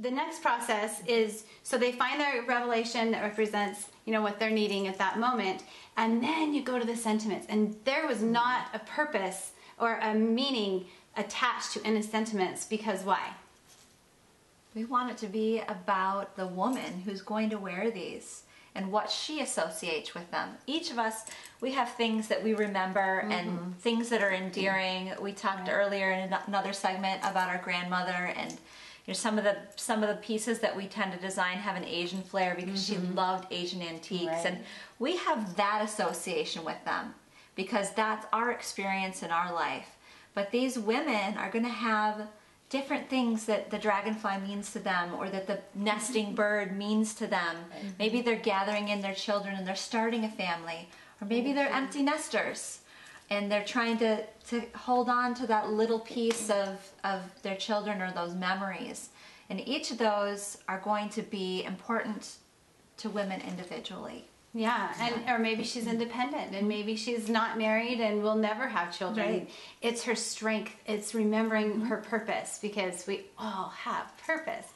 the next process is so they find their revelation that represents you know what they're needing at that moment and then you go to the sentiments and there was not a purpose or a meaning attached to any sentiments because why we want it to be about the woman who's going to wear these and what she associates with them. Each of us, we have things that we remember mm-hmm. and things that are endearing. We talked right. earlier in another segment about our grandmother and you know some of the some of the pieces that we tend to design have an Asian flair because mm-hmm. she loved Asian antiques right. and we have that association with them because that's our experience in our life. But these women are going to have different things that the dragonfly means to them or that the nesting mm-hmm. bird means to them. Mm-hmm. Maybe they're gathering in their children and they're starting a family, or maybe they're mm-hmm. empty nesters and they're trying to, to hold on to that little piece of, of their children or those memories. And each of those are going to be important to women individually. Yeah, and or maybe she's independent and maybe she's not married and will never have children. Right. It's her strength. It's remembering her purpose because we all have purpose.